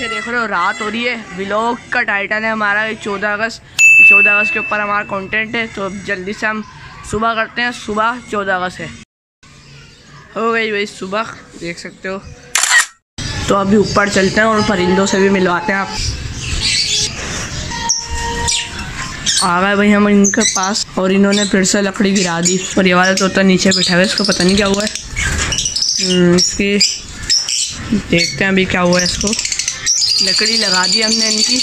पीछे देख रहे हो रात हो रही है। ब्लॉग का टाइटल है हमारा चौदह अगस्त। चौदह अगस्त के ऊपर हमारा कंटेंट है तो जल्दी से हम सुबह करते हैं। सुबह चौदह अगस्त है। हो गई भाई सुबह देख सकते हो। तो अभी ऊपर चलते हैं और परिंदों से भी मिलवाते हैं आप। आ गए भाई हम इनके पास और इन्होंने फिर से लकड़ी गिरा दी। और ये वाला तोता नीचे बैठा हुआ है इसको पता नहीं क्या हुआ है। हम्म, इसकी देखते हैं अभी क्या हुआ है इसको। लकड़ी लगा दी हमने इनकी,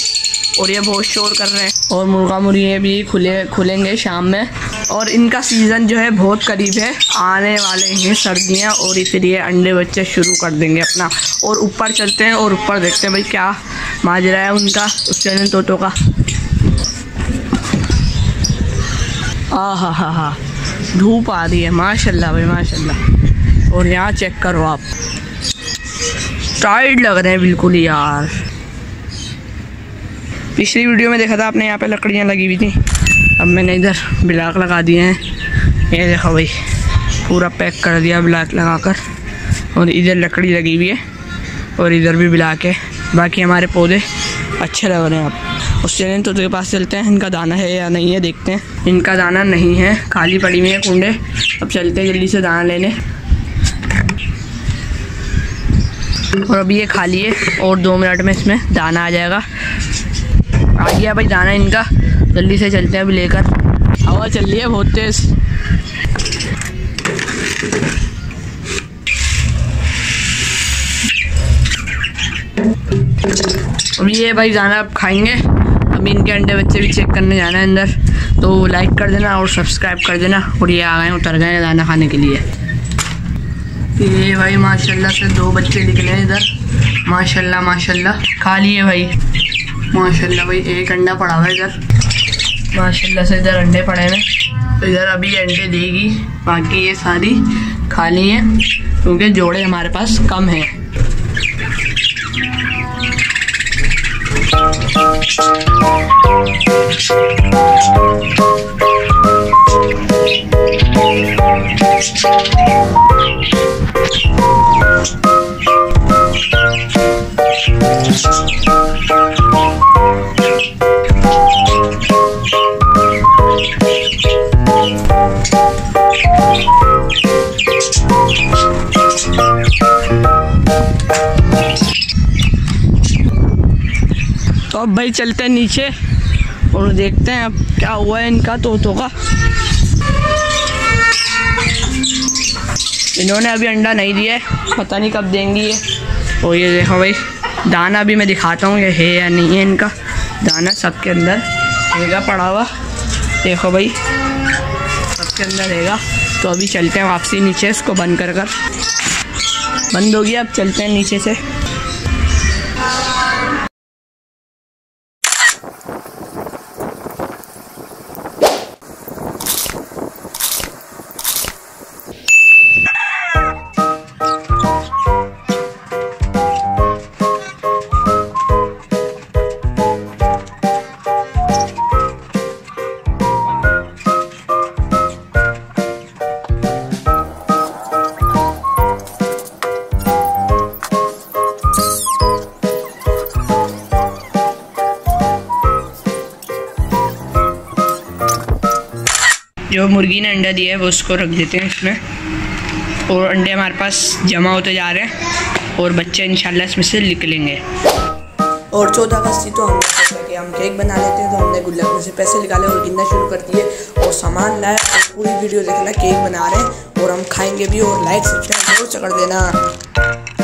और ये बहुत शोर कर रहे हैं। और मुर्गा मुर्गी भी खुले, खुलेंगे शाम में। और इनका सीज़न जो है बहुत करीब है। आने वाले हैं सर्दियाँ, और इसलिए अंडे बच्चे शुरू कर देंगे अपना। और ऊपर चलते हैं, और ऊपर देखते हैं भाई क्या माजरा है उनका, उस चैनल तोतों का। आ हा हा हा धूप आ रही है, माशाल्लाह भाई, माशाल्लाह। और यहाँ चेक करो आप। टाइट लग रहे हैं बिल्कुल यार। पिछली वीडियो में देखा था, आपने यहाँ पे लकड़ियाँ लगी हुई थी। अब मैंने इधर ब्लैक लगा दिए हैं। ये देखो भाई, पूरा पैक कर दिया ब्लैक लगाकर। और इधर लकड़ी लगी हुई है, और इधर भी ब्लाक है। बाकी हमारे पौधे अच्छे लग रहे हैं आप उस चैलेंज तो के पास चलते हैं, इनका दाना है या नहीं है देखते हैं। इनका दाना नहीं है, खाली पड़ी हुई है कुंडे। अब चलते हैं जल्दी से दाना लेने। और अभी ये खाली है, और दो मिनट में इसमें दाना आ जाएगा। आ गया भाई दाना इनका। जल्दी से चलते हैं अभी लेकर। हवा चल रही है बहुत तेज़। अभी ये भाई दाना अब खाएँगे। अभी इनके अंडे बच्चे भी चेक करने जाना है अंदर। तो लाइक कर देना और सब्सक्राइब कर देना। और ये आ गए उतर गए दाना खाने के लिए। ये भाई माशाल्लाह से दो बच्चे निकले हैं इधर। माशाल्लाह माशाल्लाह। खा लिए भाई। माशाल्लाह भाई एक अंडा पड़ा हुआ है इधर। माशाल्लाह से इधर अंडे पड़े हैं। तो इधर अभी अंडे देगी बाकी ये सारी खाली हैं क्योंकि जोड़े हमारे पास कम हैं। भाई चलते हैं नीचे और देखते हैं अब क्या हुआ है इनका तोतों का। इन्होंने अभी अंडा नहीं दिया है, पता नहीं कब देंगी ये। और ये देखो भाई, दाना भी मैं दिखाता हूँ, ये है या नहीं है इनका। दाना सबके अंदर रहेगा, पड़ा हुआ। देखो भाई, सबके अंदर रहेगा। तो अभी चलते हैं वापसी नीचे इसको बंद कर कर। बंद हो गया, अब चलते हैं नीचे से। जो मुर्गी ने अंडा दिया है, वो उसको रख देते हैं इसमें और अंडे हमारे पास जमा होते जा रहे हैं और बच्चे इंशाल्लाह इसमें से निकलेंगे। और चौदह अगस्त तो सोचा कि हम केक बना लेते हैं तो हमने गुल्लक में से पैसे निकाले और गिनना शुरू कर दिए। और सामान लाए और पूरी वीडियो देखना केक बना रहे हैं। और हम खाएँगे भी और लाइक सब्सक्राइब ज़रूर कर देना।